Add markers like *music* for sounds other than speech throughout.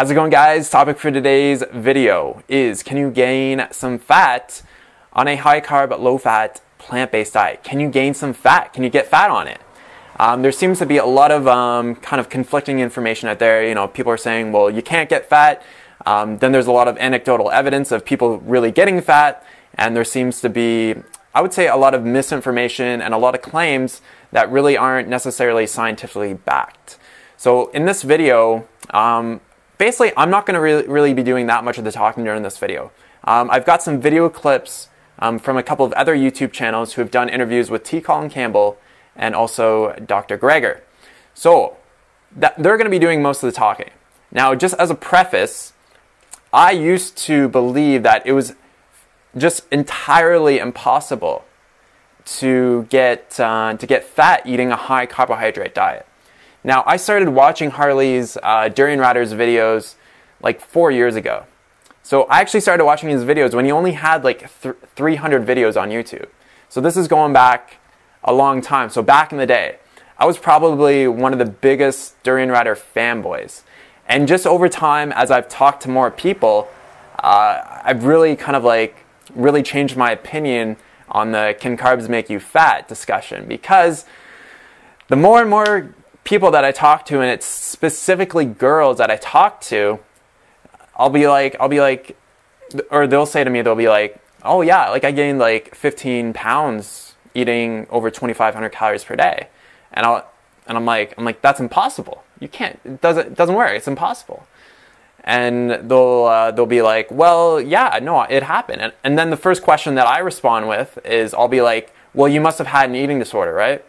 How's it going guys? Topic for today's video is can you gain some fat on a high carb, low fat, plant-based diet? Can you gain some fat? Can you get fat on it? Um, there seems to be a lot of um, kind of conflicting information out there. You know, people are saying, well, you can't get fat. Um, then there's a lot of anecdotal evidence of people really getting fat. And there seems to be, I would say, a lot of misinformation and a lot of claims that really aren't necessarily scientifically backed. So in this video, um, basically, I'm not going to really, really be doing that much of the talking during this video. Um, I've got some video clips um, from a couple of other YouTube channels who have done interviews with T. Colin Campbell and also Dr. Greger. So that, they're going to be doing most of the talking. Now, just as a preface, I used to believe that it was just entirely impossible to get uh, to get fat eating a high carbohydrate diet. Now, I started watching Harley's uh, Durian Riders videos like four years ago. So I actually started watching his videos when he only had like th 300 videos on YouTube. So this is going back a long time. So back in the day, I was probably one of the biggest Durian Rider fanboys. And just over time, as I've talked to more people, uh, I've really kind of like really changed my opinion on the can carbs make you fat discussion because the more and more people that I talk to, and it's specifically girls that I talk to, I'll be like, I'll be like, or they'll say to me, they'll be like, oh yeah, like I gained like 15 pounds eating over 2,500 calories per day, and I'll, and I'm like, I'm like, that's impossible. You can't. It doesn't. It doesn't work. It's impossible. And they'll uh, they'll be like, well, yeah, no, it happened. And, and then the first question that I respond with is, I'll be like, well, you must have had an eating disorder, right?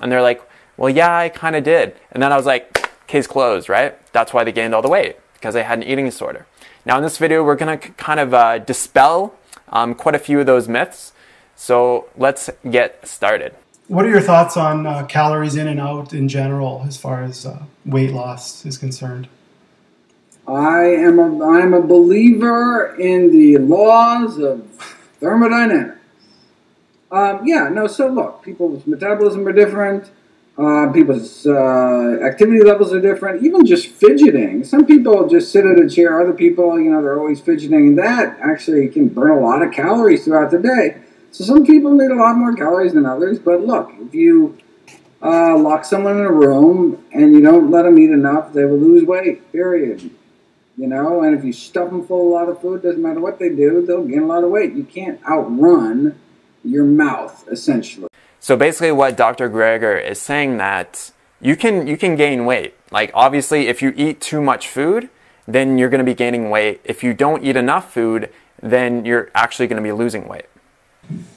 And they're like, well, yeah, I kind of did. And then I was like, case closed, right? That's why they gained all the weight, because they had an eating disorder. Now, in this video, we're going to kind of uh, dispel um, quite a few of those myths. So let's get started. What are your thoughts on uh, calories in and out in general as far as uh, weight loss is concerned? I am a, I'm a believer in the laws of thermodynamics. Um, yeah, no, so look, people's metabolism are different. Uh, people's uh, activity levels are different. Even just fidgeting. Some people just sit at a chair. Other people, you know, they're always fidgeting. And that actually can burn a lot of calories throughout the day. So some people need a lot more calories than others. But look, if you uh, lock someone in a room and you don't let them eat enough, they will lose weight, period. You know, and if you stuff them full of a lot of food, doesn't matter what they do, they'll gain a lot of weight. You can't outrun your mouth, essentially. So basically, what Dr. Greger is saying that you can you can gain weight. Like obviously, if you eat too much food, then you're going to be gaining weight. If you don't eat enough food, then you're actually going to be losing weight.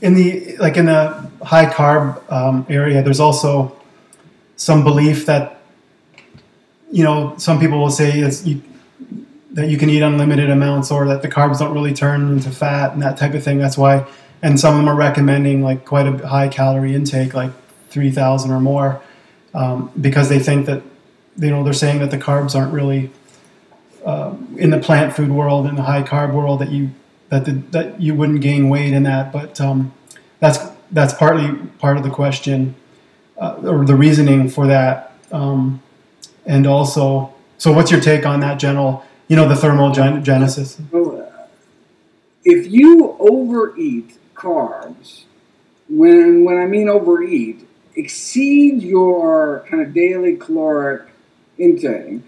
In the like in the high carb um, area, there's also some belief that you know some people will say it's you, that you can eat unlimited amounts or that the carbs don't really turn into fat and that type of thing. That's why and some of them are recommending like quite a high calorie intake, like 3,000 or more, um, because they think that you know they're saying that the carbs aren't really uh, in the plant food world in the high carb world that you that the, that you wouldn't gain weight in that, but um, that's that's partly part of the question uh, or the reasoning for that, um, and also so what's your take on that general you know the thermogenesis? If you overeat carbs, when when I mean overeat, exceed your kind of daily caloric intake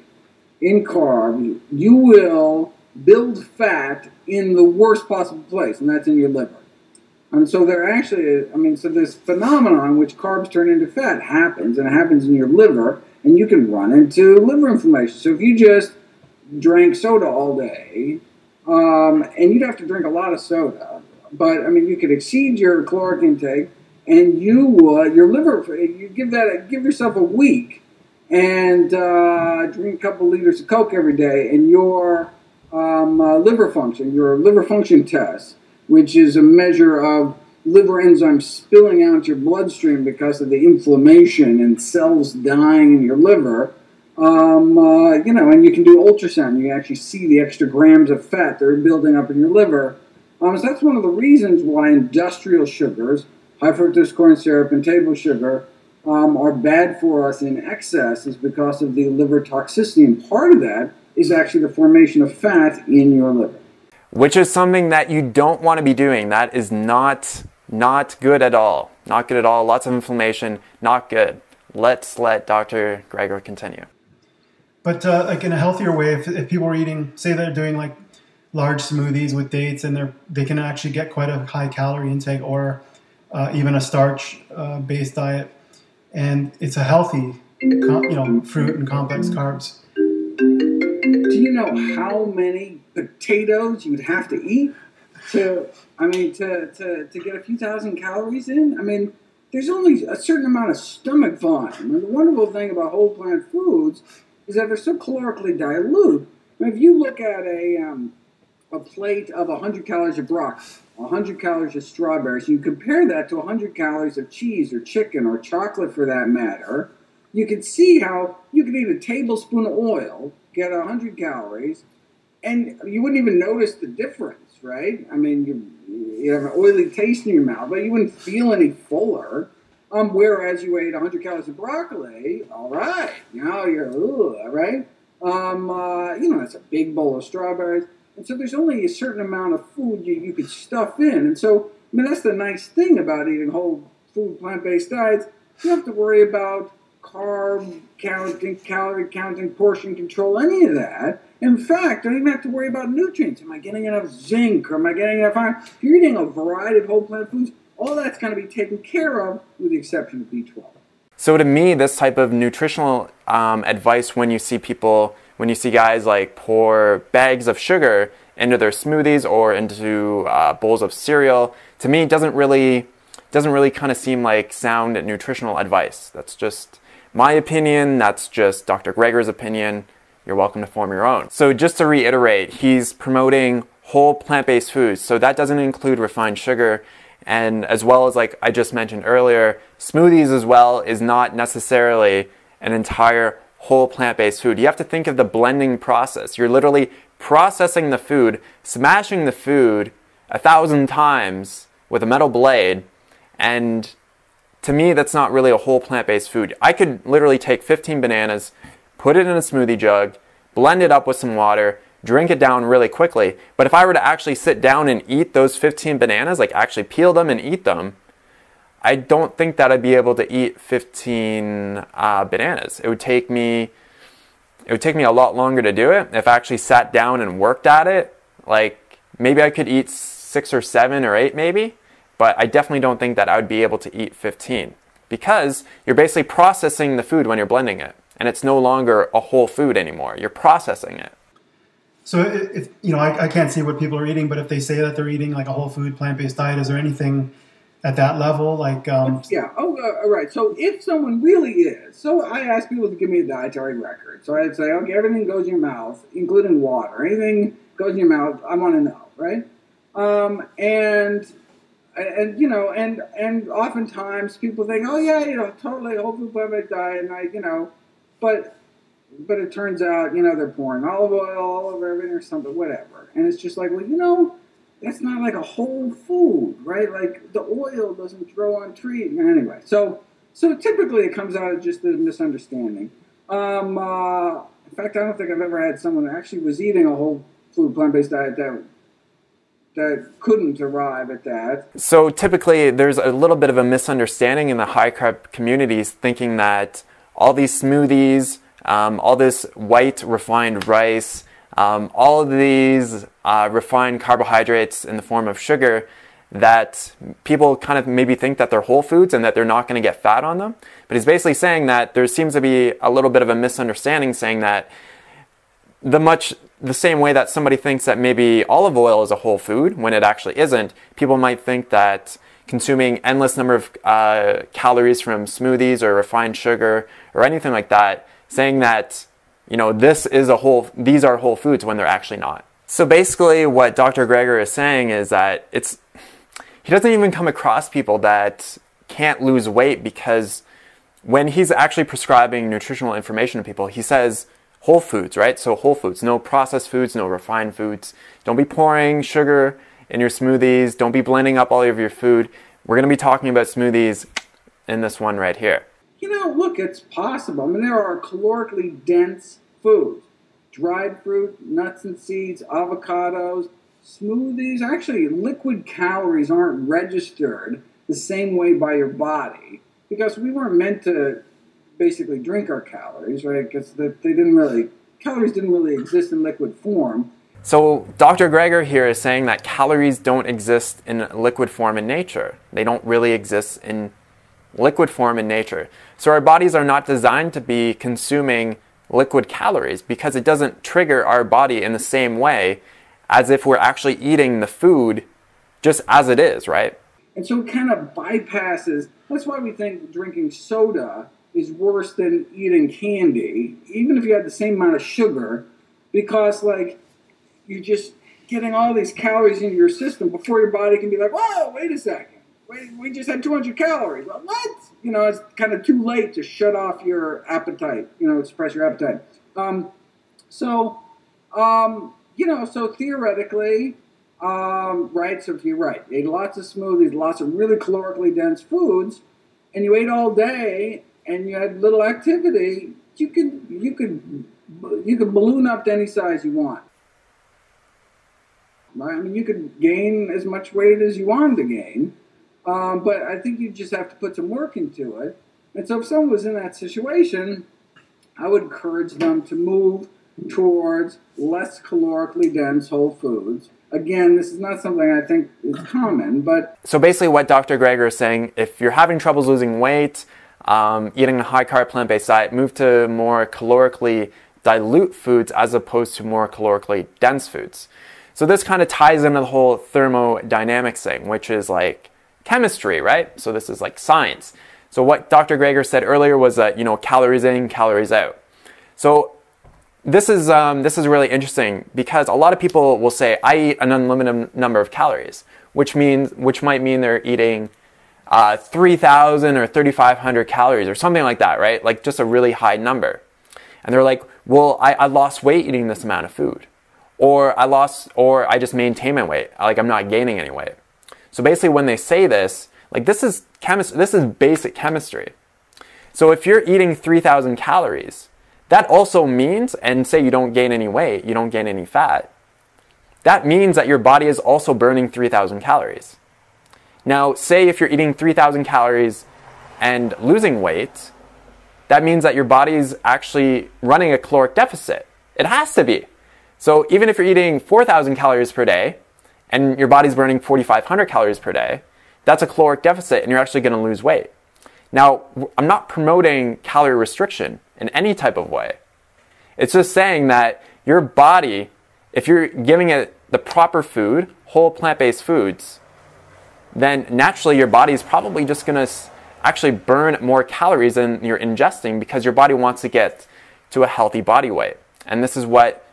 in carbs, you will build fat in the worst possible place, and that's in your liver. And so there actually, I mean, so this phenomenon which carbs turn into fat happens, and it happens in your liver, and you can run into liver inflammation. So if you just drank soda all day, um, and you'd have to drink a lot of soda, but I mean, you could exceed your caloric intake, and you uh, your liver you give that give yourself a week and uh, drink a couple liters of Coke every day, and your um, uh, liver function, your liver function test, which is a measure of liver enzymes spilling out your bloodstream because of the inflammation and cells dying in your liver. Um, uh, you know, and you can do ultrasound. You actually see the extra grams of fat that are building up in your liver. Um, so that's one of the reasons why industrial sugars, high fructose corn syrup and table sugar, um, are bad for us in excess is because of the liver toxicity. And part of that is actually the formation of fat in your liver. Which is something that you don't want to be doing. That is not not good at all. Not good at all. Lots of inflammation. Not good. Let's let Dr. Greger continue. But uh, like in a healthier way, if, if people are eating, say they're doing like large smoothies with dates, and they're they can actually get quite a high calorie intake, or uh, even a starch uh, based diet, and it's a healthy, you know, fruit and complex carbs. Do you know how many potatoes you'd have to eat to, I mean, to, to, to get a few thousand calories in? I mean, there's only a certain amount of stomach volume. And the wonderful thing about whole plant foods is that they're so calorically dilute. I mean, if you look at a, um, a plate of 100 calories of broccoli, 100 calories of strawberries, you compare that to 100 calories of cheese or chicken or chocolate for that matter, you can see how you can eat a tablespoon of oil, get 100 calories, and you wouldn't even notice the difference, right? I mean, you, you have an oily taste in your mouth, but you wouldn't feel any fuller. Um, whereas you ate 100 calories of broccoli, all right, now you're, ugh, right? Um, uh, you know, that's a big bowl of strawberries. And so there's only a certain amount of food you, you could stuff in. And so, I mean, that's the nice thing about eating whole food, plant based diets. You don't have to worry about carb counting, calorie counting, portion control, any of that. In fact, I don't even have to worry about nutrients. Am I getting enough zinc or am I getting enough iron? If you're eating a variety of whole plant foods, all that's going to be taken care of with the exception of B12. So to me, this type of nutritional um, advice when you see people, when you see guys like pour bags of sugar into their smoothies or into uh, bowls of cereal, to me doesn't really doesn't really kind of seem like sound nutritional advice. That's just my opinion. That's just Dr. Greger's opinion. You're welcome to form your own. So just to reiterate, he's promoting whole plant-based foods. So that doesn't include refined sugar. And as well as like I just mentioned earlier, smoothies as well is not necessarily an entire whole plant-based food. You have to think of the blending process. You're literally processing the food, smashing the food a thousand times with a metal blade, and to me, that's not really a whole plant-based food. I could literally take 15 bananas, put it in a smoothie jug, blend it up with some water, drink it down really quickly. But if I were to actually sit down and eat those 15 bananas, like actually peel them and eat them, I don't think that I'd be able to eat 15 uh, bananas. It would take me it would take me a lot longer to do it if I actually sat down and worked at it. Like maybe I could eat six or seven or eight, maybe, but I definitely don't think that I would be able to eat 15 because you're basically processing the food when you're blending it, and it's no longer a whole food anymore. You're processing it. So if you know, I, I can't see what people are eating, but if they say that they're eating like a whole food plant based diet, is there anything at that level? Like, um, yeah. Oh, uh, all right. So if someone really is, so I ask people to give me a dietary record. So I'd say, okay, everything goes in your mouth, including water. Anything goes in your mouth, I want to know, right? Um, and and you know, and and oftentimes people think, oh yeah, you know, totally whole food plant diet, and I, you know, but but it turns out, you know, they're pouring olive oil all over everything or something, whatever, and it's just like, well, you know that's not like a whole food, right? Like the oil doesn't grow on trees. Anyway, so so typically it comes out of just a misunderstanding. Um, uh, in fact, I don't think I've ever had someone actually was eating a whole food plant-based diet that that couldn't arrive at that. So typically, there's a little bit of a misunderstanding in the high carb communities, thinking that all these smoothies, um, all this white refined rice, um, all of these uh, refined carbohydrates in the form of sugar that people kind of maybe think that they're whole foods and that they're not going to get fat on them. But he's basically saying that there seems to be a little bit of a misunderstanding saying that the much the same way that somebody thinks that maybe olive oil is a whole food when it actually isn't, people might think that consuming endless number of uh, calories from smoothies or refined sugar or anything like that, saying that you know, this is a whole, these are whole foods when they're actually not. So basically what Dr. Greger is saying is that it's, he doesn't even come across people that can't lose weight because when he's actually prescribing nutritional information to people, he says whole foods, right? So whole foods, no processed foods, no refined foods. Don't be pouring sugar in your smoothies. Don't be blending up all of your food. We're going to be talking about smoothies in this one right here. You know, look, it's possible. I mean, there are calorically dense foods. dried fruit, nuts and seeds, avocados, smoothies. Actually, liquid calories aren't registered the same way by your body because we weren't meant to basically drink our calories, right? Because they didn't really calories didn't really exist in liquid form. So Dr. Greger here is saying that calories don't exist in liquid form in nature. They don't really exist in liquid form in nature. So our bodies are not designed to be consuming liquid calories because it doesn't trigger our body in the same way as if we're actually eating the food just as it is, right? And so it kind of bypasses. That's why we think drinking soda is worse than eating candy, even if you had the same amount of sugar, because like you're just getting all these calories into your system before your body can be like, whoa, wait a second. Wait, we just had 200 calories. Well, what? You know, it's kind of too late to shut off your appetite, you know, suppress your appetite. Um, so, um, you know, so theoretically, um, right, so if you're right, you ate lots of smoothies, lots of really calorically dense foods, and you ate all day and you had little activity, you could you could you could balloon up to any size you want. I mean, you could gain as much weight as you wanted to gain, um, but I think you just have to put some work into it. And so, if someone was in that situation, I would encourage them to move towards less calorically dense whole foods. Again, this is not something I think is common, but. So basically, what Dr. Greger is saying if you're having troubles losing weight, um, eating a high carb plant based diet, move to more calorically dilute foods as opposed to more calorically dense foods. So this kind of ties into the whole thermodynamics thing, which is like chemistry, right? So this is like science. So what Dr. Greger said earlier was that you know calories in, calories out. So this is um, this is really interesting because a lot of people will say I eat an unlimited number of calories, which means which might mean they're eating uh, 3,000 or 3,500 calories or something like that, right? Like just a really high number. And they're like, well, I, I lost weight eating this amount of food. Or I lost, or I just maintain my weight. Like I'm not gaining any weight. So basically when they say this, like this is chemistry, this is basic chemistry. So if you're eating 3,000 calories, that also means, and say you don't gain any weight, you don't gain any fat, that means that your body is also burning 3,000 calories. Now, say if you're eating 3,000 calories and losing weight, that means that your body is actually running a caloric deficit. It has to be. So even if you're eating 4,000 calories per day and your body's burning 4,500 calories per day, that's a caloric deficit and you're actually going to lose weight. Now, I'm not promoting calorie restriction in any type of way. It's just saying that your body, if you're giving it the proper food, whole plant based foods, then naturally your body is probably just going to actually burn more calories than you're ingesting because your body wants to get to a healthy body weight. And this is what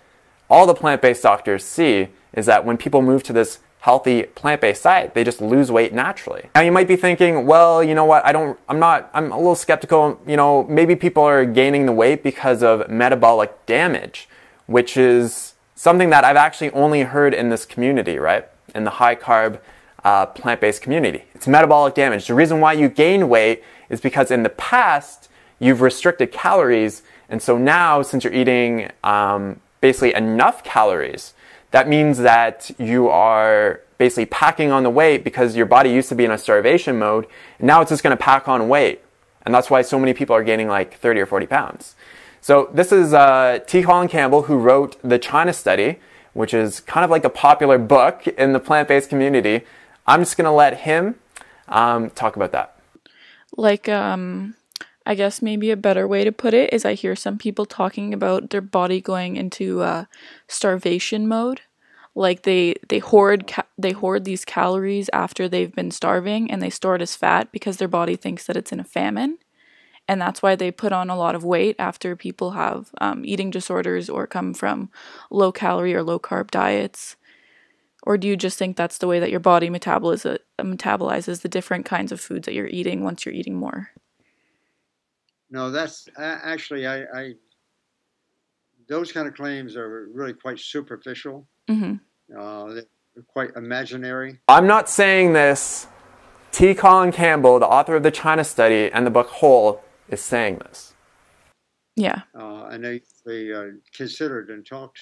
all the plant-based doctors see is that when people move to this healthy plant-based diet, they just lose weight naturally. Now you might be thinking, well, you know what? I don't I'm not I'm a little skeptical, you know, maybe people are gaining the weight because of metabolic damage, which is something that I've actually only heard in this community, right? In the high carb uh, plant based community. It's metabolic damage. The reason why you gain weight is because in the past you've restricted calories, and so now since you're eating um, basically enough calories, that means that you are basically packing on the weight because your body used to be in a starvation mode, and now it's just going to pack on weight. And that's why so many people are gaining like 30 or 40 pounds. So this is uh, T. Colin Campbell who wrote the China Study, which is kind of like a popular book in the plant-based community I'm just going to let him um, talk about that. Like, um, I guess maybe a better way to put it is I hear some people talking about their body going into uh, starvation mode. Like they they hoard they hoard these calories after they've been starving and they store it as fat because their body thinks that it's in a famine, and that's why they put on a lot of weight after people have um, eating disorders or come from low calorie or low carb diets. Or do you just think that's the way that your body metabolizes, metabolizes the different kinds of foods that you're eating once you're eating more? No, that's actually, I, I those kind of claims are really quite superficial. Mm-hmm. Uh, they're quite imaginary. I'm not saying this. T. Colin Campbell, the author of the China Study and the book Whole, is saying this. Yeah. Uh, and they, seriously uh, considered and talked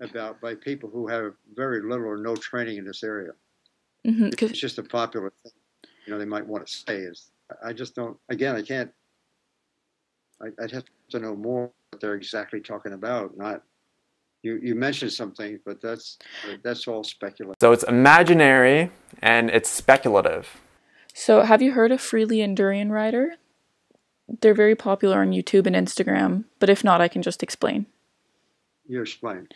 about by people who have very little or no training in this area. Mm-hmm, it's just a popular thing. You know, they might want to say is. I just don't. Again, I can't. I, would have to know more what they're exactly talking about. Not you. You mentioned something, but that's that's all speculative. So it's imaginary and it's speculative. So have you heard of Freelee and Durian Rider? They're very popular on YouTube and Instagram, but if not, I can just explain. You explain.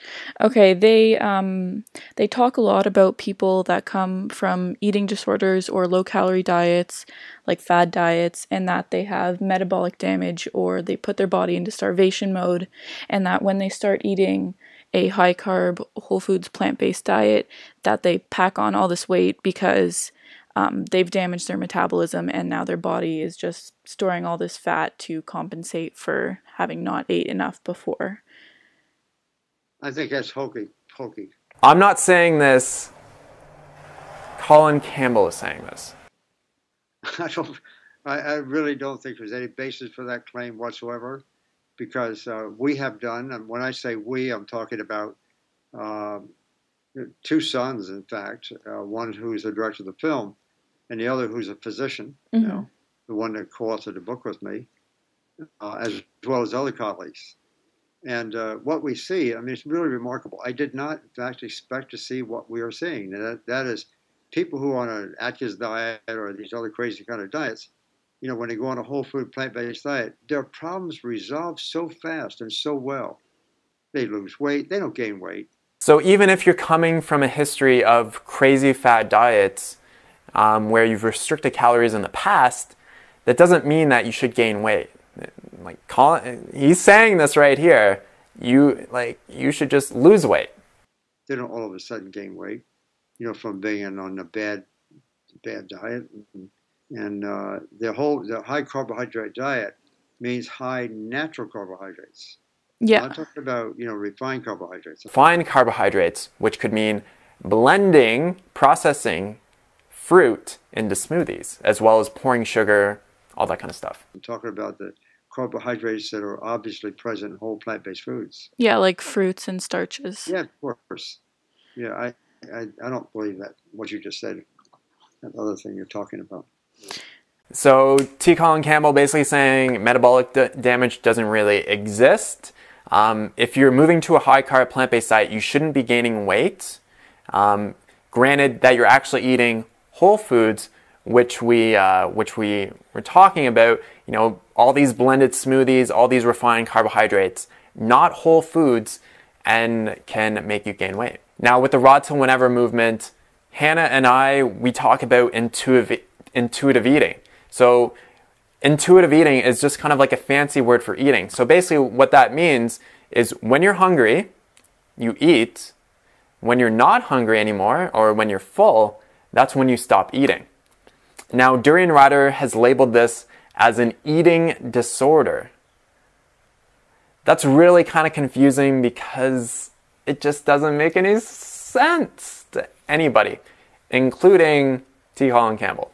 Okay, they um they talk a lot about people that come from eating disorders or low calorie diets, like fad diets, and that they have metabolic damage or they put their body into starvation mode, and that when they start eating a high carb, whole foods, plant based diet, that they pack on all this weight because um, they've damaged their metabolism and now their body is just storing all this fat to compensate for having not ate enough before. I think that's hokey. Hokey. I'm not saying this. Colin Campbell is saying this. *laughs* I don't. I, I really don't think there's any basis for that claim whatsoever, because uh, we have done. And when I say we, I'm talking about uh, two sons, in fact. Uh, one who's the director of the film, and the other who's a physician. Mm-hmm. You know, the one that co-authored the book with me, uh, as well as other colleagues. And uh, what we see, I mean, it's really remarkable. I did not, fact, expect to see what we are seeing. That, that is, people who are on an Atkins diet or these other crazy kind of diets, you know, when they go on a whole food plant based diet, their problems resolve so fast and so well. They lose weight, they don't gain weight. So even if you're coming from a history of crazy fat diets um, where you've restricted calories in the past, that doesn't mean that you should gain weight like Colin, he's saying this right here. You like you should just lose weight. They don't all of a sudden gain weight, you know, from being on a bad bad diet, and, and uh, the whole the high carbohydrate diet means high natural carbohydrates. Yeah, I'm talking about you know refined carbohydrates. Refined carbohydrates, which could mean blending, processing fruit into smoothies, as well as pouring sugar, all that kind of stuff. I'm talking about the carbohydrates that are obviously present in whole plant-based foods. Yeah, like fruits and starches. Yeah, of course. Yeah, I, I, I don't believe that what you just said. That other thing you're talking about. So T. Colin Campbell basically saying metabolic d- damage doesn't really exist. Um, if you're moving to a high carb plant based diet, you shouldn't be gaining weight. Um, granted that you're actually eating whole foods, which we uh, which we were talking about. You know, all these blended smoothies, all these refined carbohydrates, not whole foods, and can make you gain weight. Now, with the Raw Till Whenever movement, Hannah and I we talk about intuitive intuitive eating. So, intuitive eating is just kind of like a fancy word for eating. So basically, what that means is when you're hungry, you eat. When you're not hungry anymore, or when you're full, that's when you stop eating. Now, Durian Rider has labeled this as an eating disorder. That's really kind of confusing because it just doesn't make any sense to anybody, including T. Colin Campbell.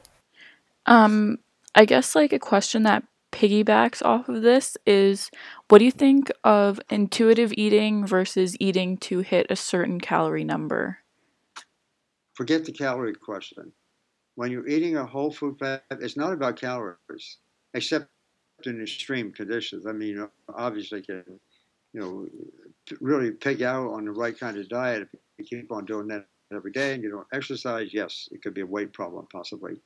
Um, I guess like a question that piggybacks off of this is what do you think of intuitive eating versus eating to hit a certain calorie number? Forget the calorie question when you're eating a whole food plant, it's not about calories, except in extreme conditions. I mean, obviously, can you know really pig out on the right kind of diet if you keep on doing that every day and you don't exercise. Yes, it could be a weight problem possibly.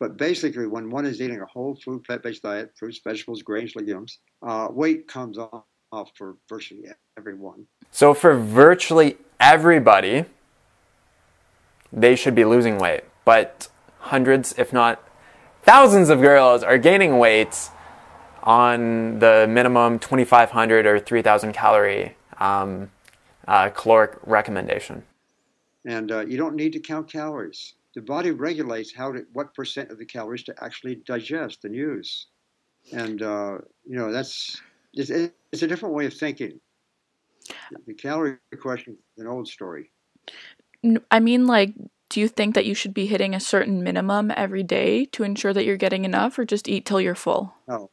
But basically, when one is eating a whole food plant-based diet, fruits, vegetables, grains, legumes, uh, weight comes off for virtually everyone. So for virtually everybody, they should be losing weight. But hundreds, if not thousands of girls are gaining weight on the minimum 2,500 or 3,000 calorie um, uh, caloric recommendation. And uh, you don't need to count calories. The body regulates how to, what percent of the calories to actually digest and use. And, uh, you know, that's, it's, it's a different way of thinking. The calorie question is an old story. I mean, like, do you think that you should be hitting a certain minimum every day to ensure that you're getting enough or just eat till you're full? No.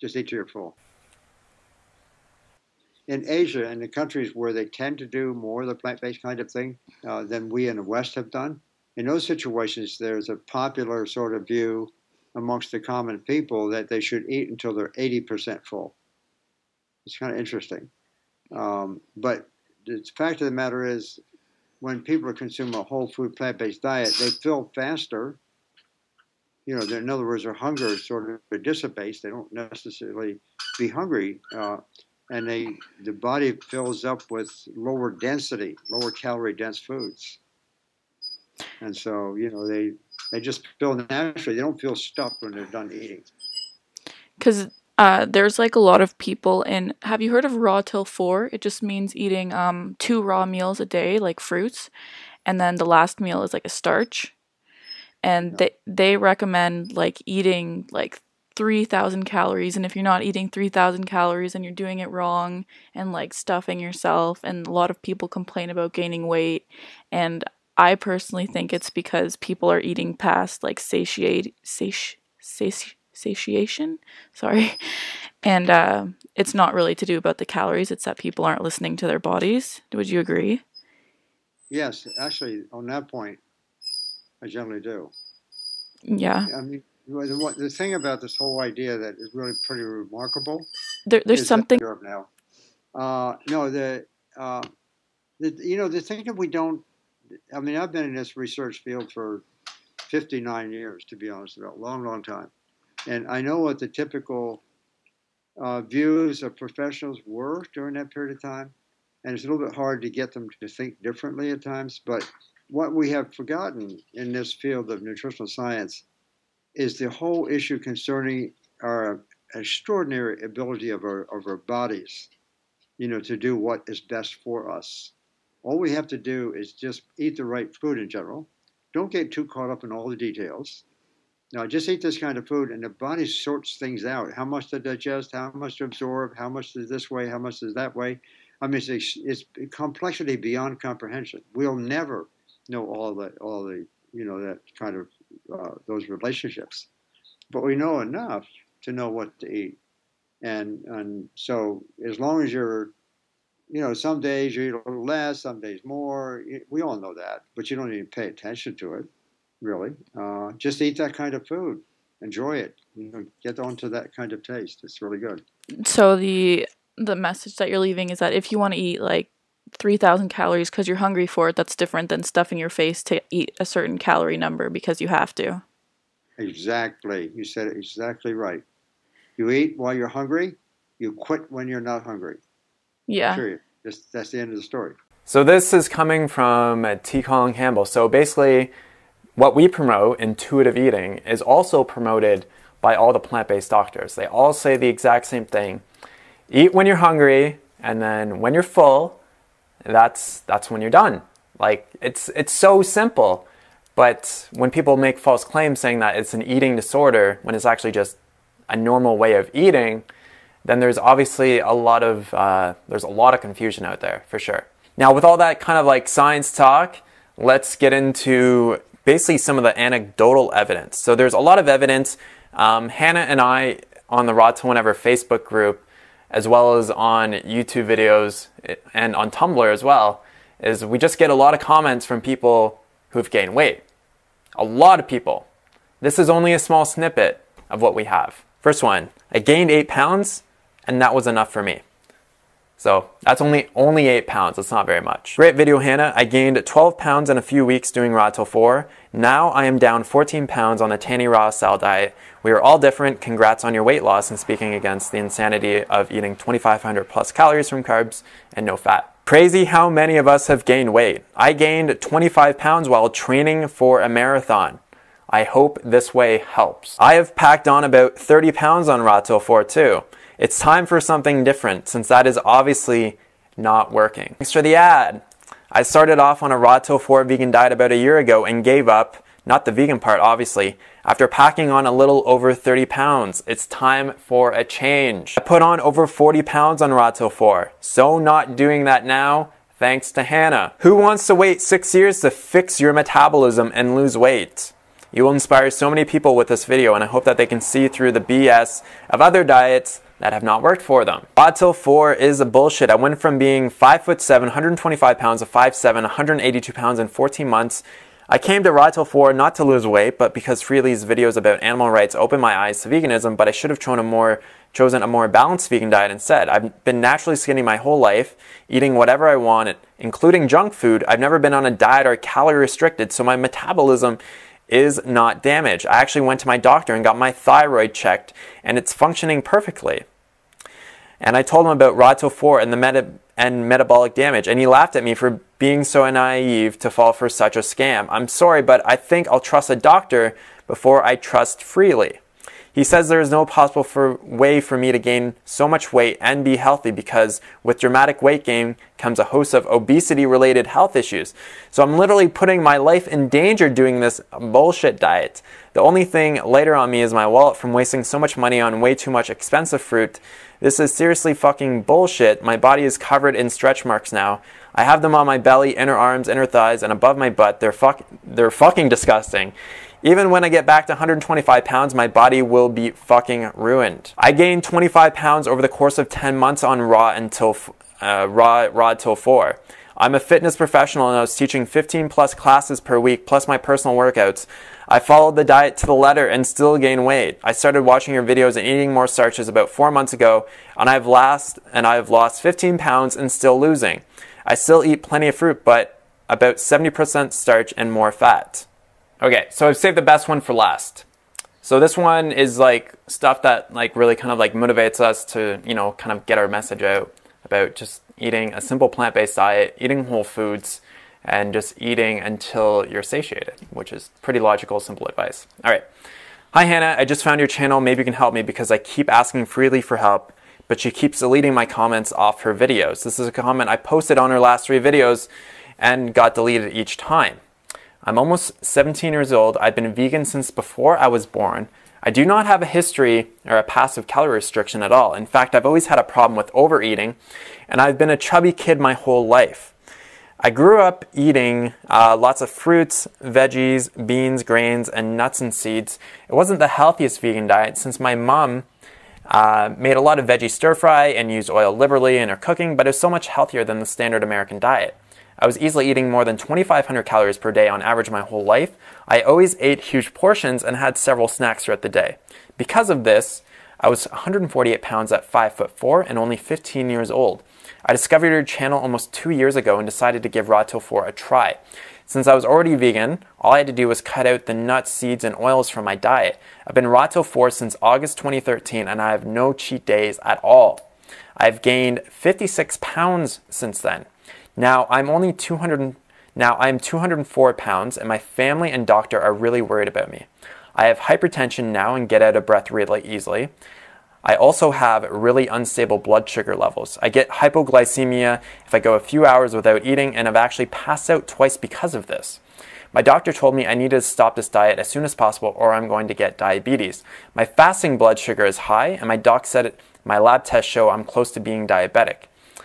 Just eat till you're full. in Asia and the countries where they tend to do more of the plant-based kind of thing uh, than we in the West have done, in those situations, there's a popular sort of view amongst the common people that they should eat until they're 80% full. It's kind of interesting. Um, but the fact of the matter is, when people consume a whole food plant based diet, they fill faster. You know, in other words, their hunger sort of dissipates. They don't necessarily be hungry. Uh, and they the body fills up with lower density, lower calorie dense foods. And so, you know, they they just feel naturally. They don't feel stuffed when they're done eating. Because uh, there's like a lot of people in. Have you heard of raw till four? It just means eating um two raw meals a day, like fruits, and then the last meal is like a starch. And they they recommend like eating like 3000 calories and if you're not eating 3000 calories and you're doing it wrong and like stuffing yourself and a lot of people complain about gaining weight and I personally think it's because people are eating past like satiate sati- sati- satiation sorry *laughs* and uh, it's not really to do about the calories it's that people aren't listening to their bodies would you agree Yes, actually, on that point, I generally do. yeah I mean, the, the thing about this whole idea that is really pretty remarkable there, there's something Europe now. Uh, no, the, uh, the you know the thing that we don't. I mean, I've been in this research field for 59 years, to be honest, about a long, long time, and I know what the typical uh, views of professionals were during that period of time, and it's a little bit hard to get them to think differently at times. But what we have forgotten in this field of nutritional science is the whole issue concerning our extraordinary ability of our, of our bodies, you know, to do what is best for us. All we have to do is just eat the right food in general. Don't get too caught up in all the details. Now, just eat this kind of food, and the body sorts things out. How much to digest, how much to absorb, how much is this way, how much is that way. I mean, it's, it's complexity beyond comprehension. We'll never know all the, all the, you know, that kind of uh, those relationships, but we know enough to know what to eat. And and so as long as you're, you know, some days you eat a little less, some days more. We all know that, but you don't even pay attention to it, really. Uh, just eat that kind of food, enjoy it, you know, get onto that kind of taste. It's really good. so the the message that you're leaving is that if you want to eat like 3000 calories because you're hungry for it that's different than stuffing your face to eat a certain calorie number because you have to Exactly, you said it exactly right. You eat while you're hungry. You quit when you're not hungry. yeah Period. Just, that's the end of the story. So this is coming from T. Colin Campbell. So basically, what we promote, intuitive eating, is also promoted by all the plant-based doctors. They all say the exact same thing: eat when you're hungry, and then when you're full, that's that's when you're done. Like it's it's so simple. But when people make false claims saying that it's an eating disorder when it's actually just a normal way of eating, then there's obviously a lot of uh, there's a lot of confusion out there for sure. Now, with all that kind of like science talk, let's get into basically some of the anecdotal evidence. So there's a lot of evidence. Um, Hannah and I on the Raw Till Whenever Facebook group, as well as on YouTube videos eh, and on Tumblr as well, is we just get a lot of comments from people who've gained weight. A lot of people. This is only a small snippet of what we have. First one, I gained eight pounds, and that was enough for me. So that's only only eight pounds. That's not very much. Great video, Hannah. I gained 12 pounds in a few weeks doing Raw Till 4. Now I am down 14 pounds on the Tanny Raw style diet. We are all different. Congrats on your weight loss and speaking against the insanity of eating 2,500 plus calories from carbs and no fat. Crazy how many of us have gained weight. I gained 25 pounds while training for a marathon. I hope this way helps. I have packed on about 30 pounds on Raw Till 4 too. It's time for something different since that is obviously not working. Thanks for the ad. I started off on a Raw Till 4 vegan diet about a year ago and gave up, not the vegan part obviously, after packing on a little over 30 pounds. It's time for a change. I put on over 40 pounds on Raw Till 4, so not doing that now. Thanks to Hannah. Who wants to wait six years to fix your metabolism and lose weight? You will inspire so many people with this video, and I hope that they can see through the BS of other diets that have not worked for them. Till 4 is a bullshit. I went from being 5 foot 7, 125 pounds, to 5'7, 182 pounds in 14 months. I came to Raw Till 4 not to lose weight, but because Freelee's videos about animal rights opened my eyes to veganism, but I should have chosen a more chosen a more balanced vegan diet instead. I've been naturally skinny my whole life, eating whatever I wanted, including junk food. I've never been on a diet or calorie restricted, so my metabolism is not damaged. I actually went to my doctor and got my thyroid checked, and it's functioning perfectly. And I told him about Raw Till 4 and the meta- and metabolic damage, and he laughed at me for being so naive to fall for such a scam. I'm sorry, but I think I'll trust a doctor before I trust Freelee. He says there is no possible for, way for me to gain so much weight and be healthy because with dramatic weight gain comes a host of obesity related health issues. So I'm literally putting my life in danger doing this bullshit diet. The only thing later on me is my wallet from wasting so much money on way too much expensive fruit. This is seriously fucking bullshit. My body is covered in stretch marks now. I have them on my belly, inner arms, inner thighs, and above my butt. They're fuck they're fucking disgusting. Even when I get back to 125 pounds, my body will be fucking ruined. I gained 25 pounds over the course of 10 months on Raw until uh, Raw Raw till 4. I'm a fitness professional and I was teaching 15 plus classes per week plus my personal workouts. I followed the diet to the letter and still gained weight. I started watching your videos and eating more starches about 4 months ago and I've lost and I've lost 15 pounds and still losing. I still eat plenty of fruit but about 70% starch and more fat. Okay, so I've saved the best one for last. So this one is like stuff that like really kind of like motivates us to, you know, kind of get our message out about just eating a simple plant-based diet, eating whole foods, and just eating until you're satiated, which is pretty logical, simple advice. All right. Hi Hannah, I just found your channel. Maybe you can help me because I keep asking Freelee for help, but she keeps deleting my comments off her videos. This is a comment I posted on her last three videos and got deleted each time. I'm almost 17 years old. I've been vegan since before I was born. I do not have a history or a passive calorie restriction at all. In fact, I've always had a problem with overeating, and I've been a chubby kid my whole life. I grew up eating uh, lots of fruits, veggies, beans, grains, and nuts and seeds. It wasn't the healthiest vegan diet since my mom uh, made a lot of veggie stir fry and used oil liberally in her cooking, but it was so much healthier than the standard American diet. I was easily eating more than 2,500 calories per day on average my whole life. I always ate huge portions and had several snacks throughout the day. Because of this, I was 148 pounds at 5 foot 4 and only 15 years old. I discovered your channel almost two years ago and decided to give Till 4 a try. Since I was already vegan, all I had to do was cut out the nuts, seeds, and oils from my diet. I've been Till 4 since August 2013 and I have no cheat days at all. I've gained 56 pounds since then. Now I'm only 200. Now I'm 204 pounds, and my family and doctor are really worried about me. I have hypertension now and get out of breath really easily. I also have really unstable blood sugar levels. I get hypoglycemia if I go a few hours without eating, and I've actually passed out twice because of this. My doctor told me I needed to stop this diet as soon as possible or I'm going to get diabetes. My fasting blood sugar is high, and my doc said my lab tests show I'm close to being diabetic.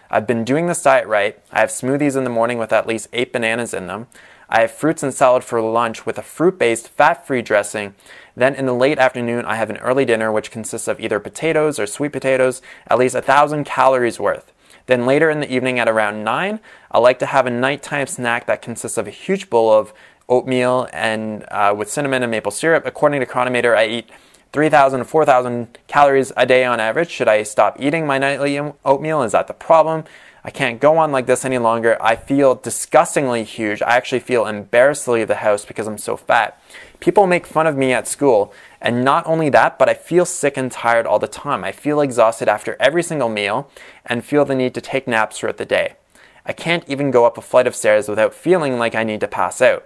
I've been doing this diet right. I have smoothies in the morning with at least eight bananas in them. I have fruits and salad for lunch with a fruit based, fat free dressing. Then in the late afternoon, I have an early dinner which consists of either potatoes or sweet potatoes, at least a thousand calories worth. Then later in the evening at around 9, I like to have a nighttime snack that consists of a huge bowl of oatmeal and uh, with cinnamon and maple syrup. According to Cronometer, I eat 3,000 to 4,000 calories a day on average. Should I stop eating my nightly oatmeal? Is that the problem? I can't go on like this any longer. I feel disgustingly huge. I actually feel embarrassed to leave the house because I'm so fat. People make fun of me at school. And not only that, but I feel sick and tired all the time. I feel exhausted after every single meal and feel the need to take naps throughout the day. I can't even go up a flight of stairs without feeling like I need to pass out.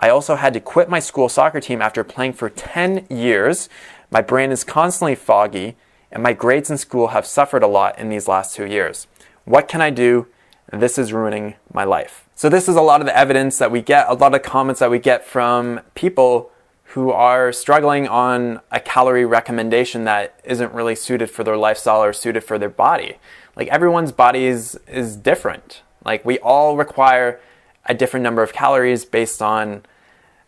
I also had to quit my school soccer team after playing for 10 years my brain is constantly foggy, and my grades in school have suffered a lot in these last two years. What can I do? This is ruining my life. So, this is a lot of the evidence that we get, a lot of comments that we get from people who are struggling on a calorie recommendation that isn't really suited for their lifestyle or suited for their body. Like everyone's body is, is different. Like we all require a different number of calories based on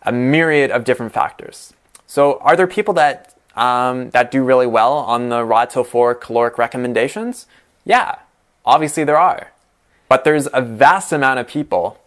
a myriad of different factors. So, are there people that um, that do really well on the Raw Till 4 caloric recommendations? Yeah, obviously there are. But there's a vast amount of people,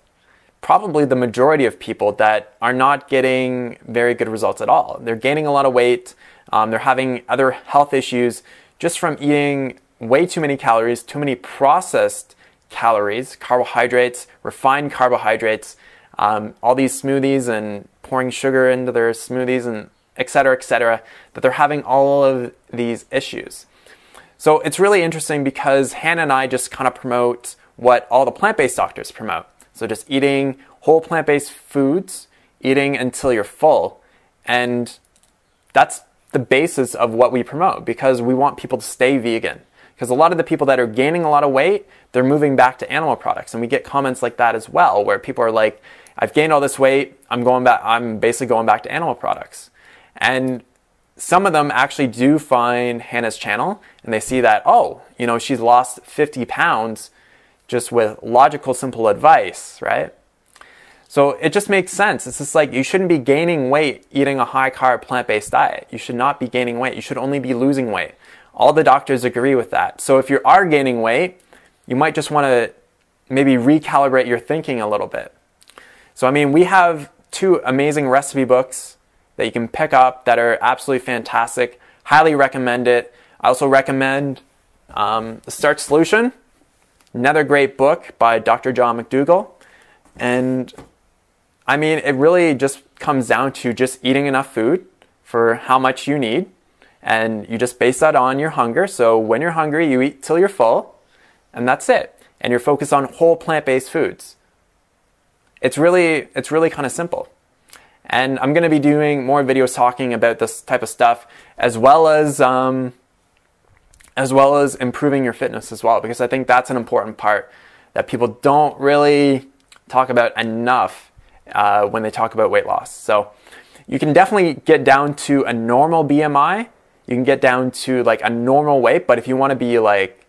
probably the majority of people, that are not getting very good results at all. They're gaining a lot of weight, um, they're having other health issues just from eating way too many calories, too many processed calories, carbohydrates, refined carbohydrates, um, all these smoothies and pouring sugar into their smoothies and et cetera, et cetera, that they're having all of these issues. So it's really interesting because Hannah and I just kind of promote what all the plant based doctors promote. So just eating whole plant based foods, eating until you're full. And that's the basis of what we promote because we want people to stay vegan. Because a lot of the people that are gaining a lot of weight, they're moving back to animal products. And we get comments like that as well, where people are like, I've gained all this weight, I'm going back, I'm basically going back to animal products. And some of them actually do find Hannah's channel and they see that, oh, you know, she's lost 50 pounds just with logical, simple advice, right? So it just makes sense. It's just like you shouldn't be gaining weight eating a high carb plant based diet. You should not be gaining weight. You should only be losing weight. All the doctors agree with that. So if you are gaining weight, you might just want to maybe recalibrate your thinking a little bit. So, I mean, we have two amazing recipe books that you can pick up that are absolutely fantastic. Highly recommend it. I also recommend um, The Starch Solution, another great book by Dr. John McDougall. And I mean, it really just comes down to just eating enough food for how much you need. And you just base that on your hunger. So when you're hungry, you eat till you're full, and that's it. And you're focused on whole plant based foods. It's really, it's really kind of simple. And I'm going to be doing more videos talking about this type of stuff, as well as um, as well as improving your fitness as well, because I think that's an important part that people don't really talk about enough uh, when they talk about weight loss. So you can definitely get down to a normal BMI. You can get down to like a normal weight, but if you want to be like,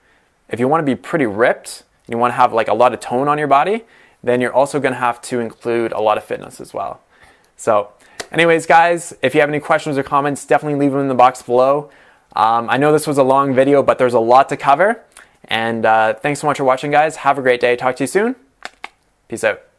if you want to be pretty ripped, you want to have like a lot of tone on your body, then you're also going to have to include a lot of fitness as well. So, anyways, guys, if you have any questions or comments, definitely leave them in the box below. Um, I know this was a long video, but there's a lot to cover. And uh, thanks so much for watching, guys. Have a great day. Talk to you soon. Peace out.